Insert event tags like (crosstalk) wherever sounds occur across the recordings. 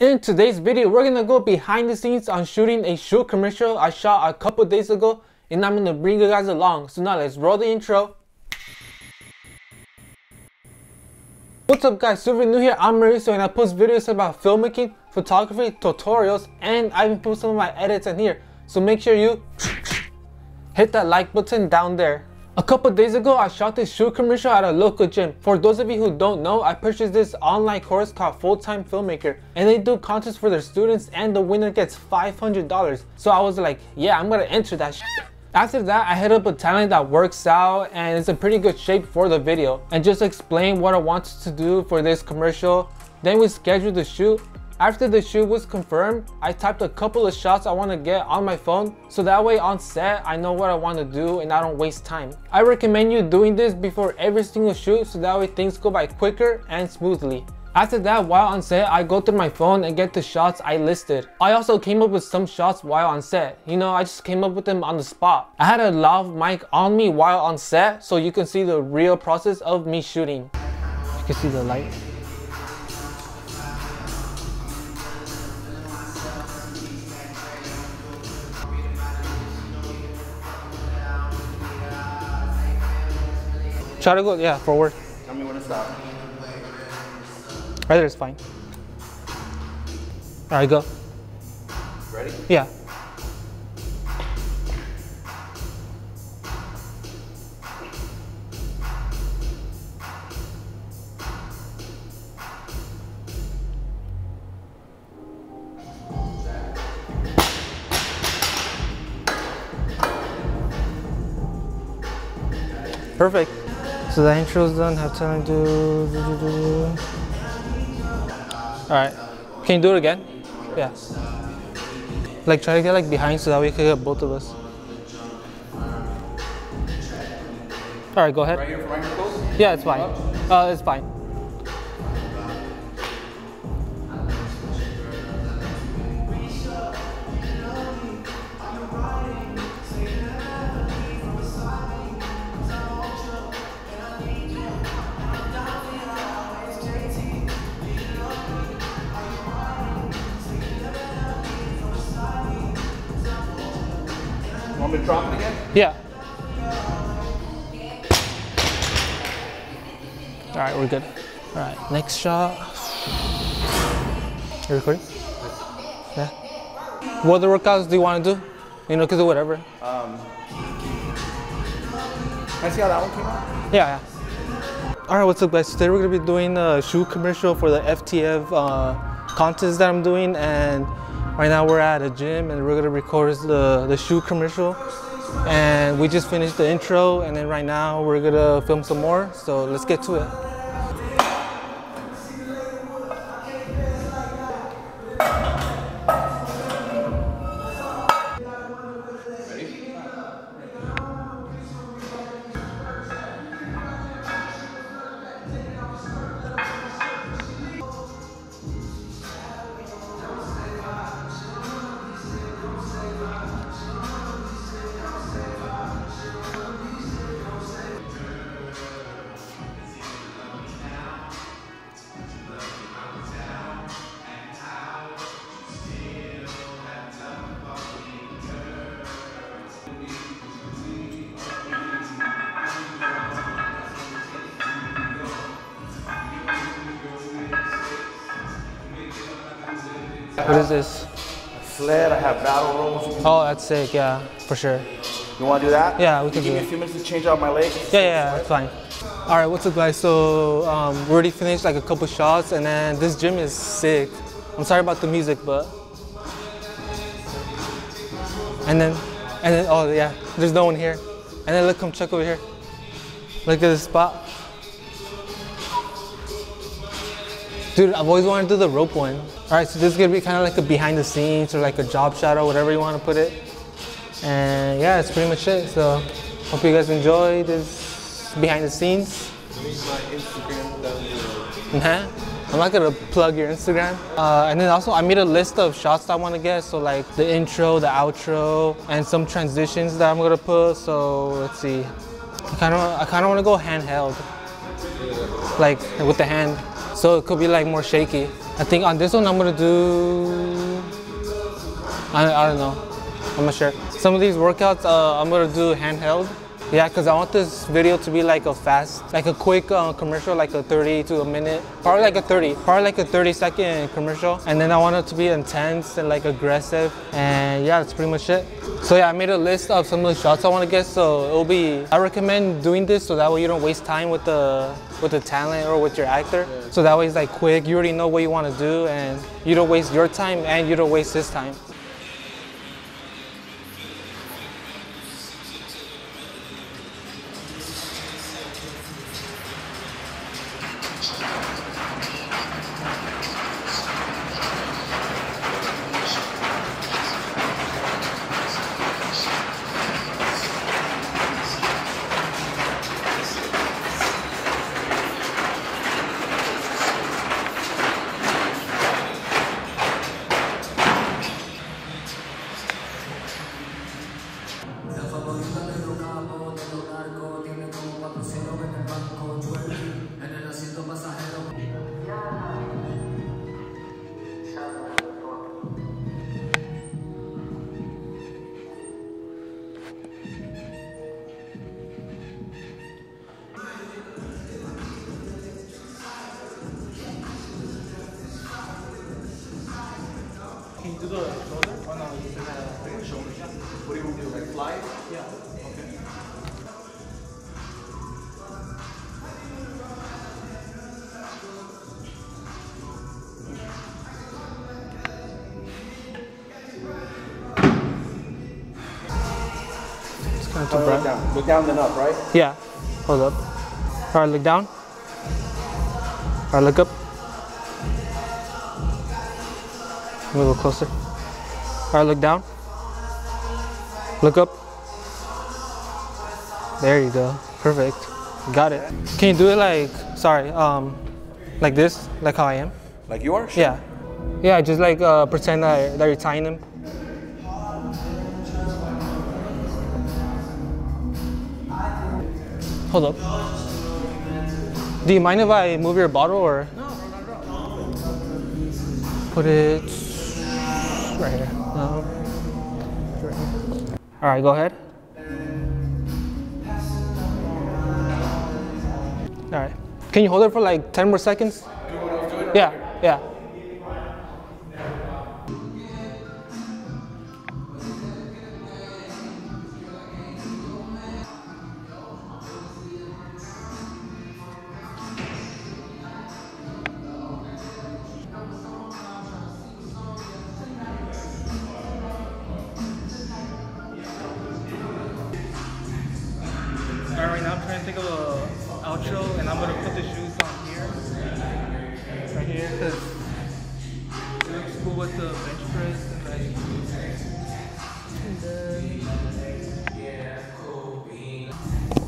In today's video, we're gonna go behind the scenes on shooting a shoe commercial I shot a couple days ago and I'm gonna bring you guys along. So now let's roll the intro. What's up guys, super new here, I'm Mauricio and I post videos about filmmaking, photography, tutorials, and I even put some of my edits in here. So make sure you (laughs) hit that like button down there. A couple days ago, I shot this shoe commercial at a local gym. For those of you who don't know, I purchased this online course called Full Time Filmmaker and they do contests for their students and the winner gets $500. So I was like, yeah, I'm gonna enter that shit. After that, I hit up a talent that works out and is in pretty good shape for the video and just explain what I wanted to do for this commercial. Then we scheduled the shoot after the shoot was confirmed, I typed a couple of shots I want to get on my phone so that way on set I know what I want to do and I don't waste time. I recommend you doing this before every single shoot so that way things go by quicker and smoothly. After that, while on set, I go through my phone and get the shots I listed. I also came up with some shots while on set. You know, I just came up with them on the spot. I had a lav mic on me while on set so you can see the real process of me shooting. You can see the light. Try to go, yeah, forward. Tell me when to stop. Right there is fine. All right, go. Ready? Yeah. Perfect. So the intro's done. Have time to. do, do, do, do. All right. Can you do it again? Yeah. Like try to get like behind so that we can get both of us. All right, go ahead. Right here for my? Yeah, it's fine. Uh, it's fine. Yeah. All right, we're good. All right, next shot. You recording? Yeah. What other workouts do you want to do? You know, cause do whatever. Um, can I see how that one came out? Yeah, yeah. All right, what's up guys? Today we're gonna be doing a shoe commercial for the FTF uh, contest that I'm doing and right now we're at a gym and we're gonna record the, the shoe commercial and we just finished the intro and then right now we're gonna film some more so let's get to it. What is this? A sled, I have battle rolls. Oh, that's sick, yeah, for sure. You want to do that? Yeah, we can Give do it. Give me a few minutes to change out my legs. Yeah, yeah, that's fine. All right, what's up guys? So um, we already finished like a couple shots and then this gym is sick. I'm sorry about the music, but. And then, and then, oh yeah, there's no one here. And then look, come check over here. Look at this spot. Dude, I've always wanted to do the rope one. All right, so this is gonna be kind of like a behind the scenes or like a job shadow, whatever you want to put it. And yeah, that's pretty much it. So hope you guys enjoy this behind the scenes. Nah, I'm not gonna plug your Instagram. Uh, and then also I made a list of shots I want to get. So like the intro, the outro, and some transitions that I'm gonna put. So let's see. I kind of I kind of want to go handheld, like with the hand. So it could be like more shaky. I think on this one I'm gonna do. I, I don't know. I'm not sure. Some of these workouts uh, I'm gonna do handheld. Yeah, because I want this video to be like a fast, like a quick uh, commercial, like a 30 to a minute, probably like a 30, probably like a 30 second commercial. And then I want it to be intense and like aggressive. And yeah, that's pretty much it. So yeah, I made a list of some of the shots I want to get. So it'll be, I recommend doing this so that way you don't waste time with the with the talent or with your actor. Yeah. So that way it's like quick, you already know what you want to do and you don't waste your time and you don't waste his time. Do the shoulder? Oh no, you said uh, shoulder. Yeah. What do you want to do? Like fly? Yeah. Okay. Kind of. Look down. Look down then up, right? Yeah. Hold up. All right, look down. All right, look up. A little closer. All right, look down. Look up. There you go. Perfect. Got it. Can you do it like, sorry, um, like this, like how I am? Like you are? Sure. Yeah. Yeah, just like uh, pretend that, that you're tying them. Hold up. Do you mind if I move your bottle or? No, no, no, no. Put it right here. No. Right here. All right, go ahead. All right. Can you hold it for like 10 more seconds? Yeah, yeah.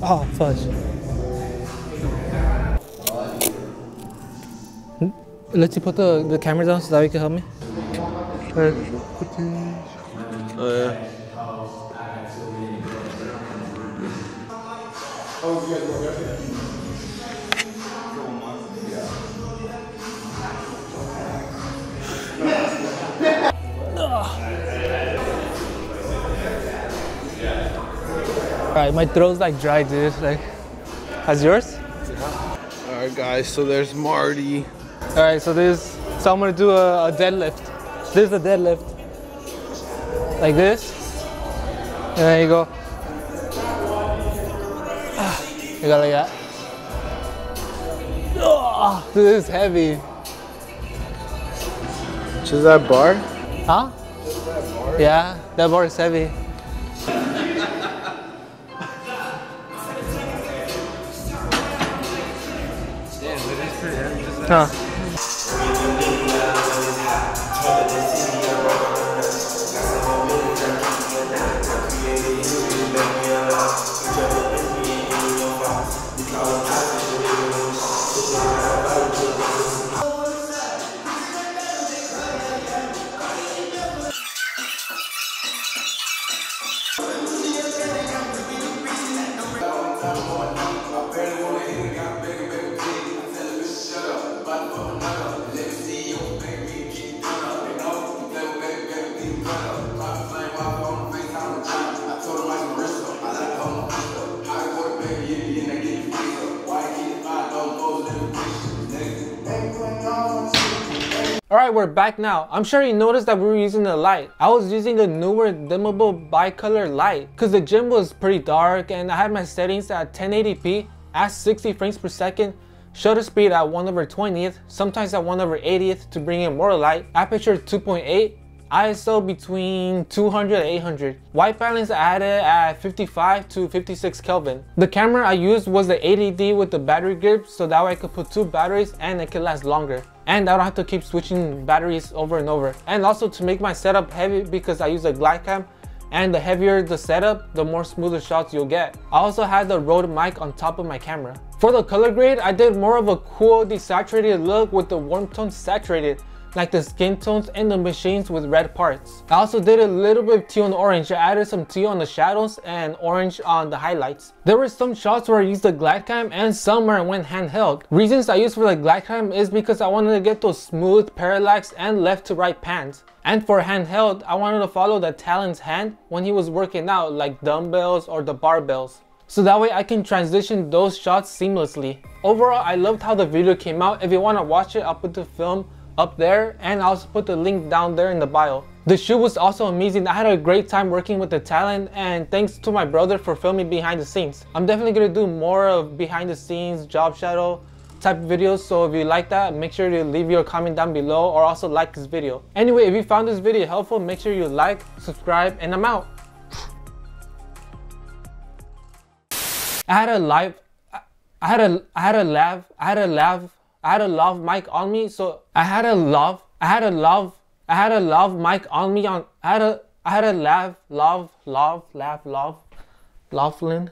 Oh fudge. Let's you put the, the camera down so that you can help me. Oh yeah. Alright, my throat's like dry, dude. Like, how's yours? Yeah. All right, guys. So there's Marty. Alright, so this, so I'm gonna do a, a deadlift. This is a deadlift. Like this. And there you go. Ah, You go like that. Oh, this is heavy. Is that bar? Huh? Yeah, that bar is heavy. Huh. Alright, we're back now. I'm sure you noticed that we were using the light. I was using the Neewer dimmable bicolor light because the gym was pretty dark and I had my settings at 1080p at 60 frames per second, shutter speed at 1 over 20th, sometimes at 1 over 80th to bring in more light, aperture 2.8, ISO between 200 and 800. White balance it at 55 to 56 Kelvin. The camera I used was the 80D with the battery grip so that way I could put two batteries and it could last longer. And I don't have to keep switching batteries over and over. And also to make my setup heavy because I use a Glidecam and the heavier the setup, the more smoother shots you'll get. I also had the Rode mic on top of my camera. For the color grade, I did more of a cool desaturated look with the warm tone saturated like the skin tones and the machines with red parts. I also did a little bit of teal and orange. I added some teal on the shadows and orange on the highlights. There were some shots where I used the Glidecam and some where I went handheld. Reasons I used for the Glidecam is because I wanted to get those smooth parallax and left to right pans. And for handheld, I wanted to follow the talent's hand when he was working out like dumbbells or the barbells so that way I can transition those shots seamlessly. Overall, I loved how the video came out. If you want to watch it, I'll put the film up there and I'll also put the link down there in the bio. The shoot was also amazing. I had a great time working with the talent and thanks to my brother for filming behind the scenes. I'm definitely gonna do more of behind the scenes job shadow type videos so if you like that make sure to leave your comment down below or also like this video. Anyway if you found this video helpful make sure you like, subscribe and I'm out. I had a live I had a I had a laugh I had a laugh I had a lav mic on me, so I had a love, I had a love, I had a love mic on me on, I had a, I had a lav, love, love, laugh, love, Laughlin.